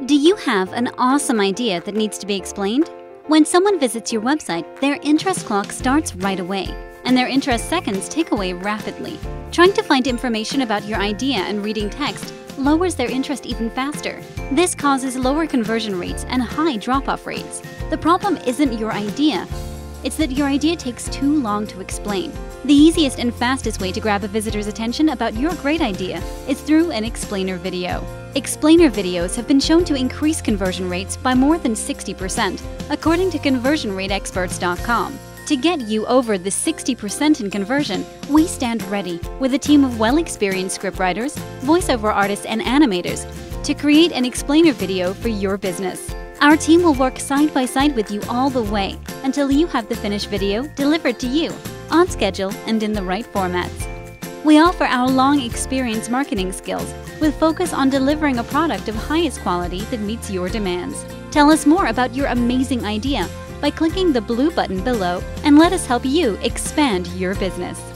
Do you have an awesome idea that needs to be explained? When someone visits your website, their interest clock starts right away, and their interest seconds tick away rapidly. Trying to find information about your idea and reading text lowers their interest even faster. This causes lower conversion rates and high drop off rates. The problem isn't your idea, it's that your idea takes too long to explain. The easiest and fastest way to grab a visitor's attention about your great idea is through an explainer video. Explainer videos have been shown to increase conversion rates by more than 60%, according to conversionrateexperts.com. To get you over the 60% in conversion, we stand ready with a team of well experienced scriptwriters, voiceover artists, and animators to create an explainer video for your business. Our team will work side by side with you all the way until you have the finished video delivered to you on schedule and in the right formats. We offer our long experience marketing skills with focus on delivering a product of highest quality that meets your demands. Tell us more about your amazing idea by clicking the blue button below and let us help you expand your business.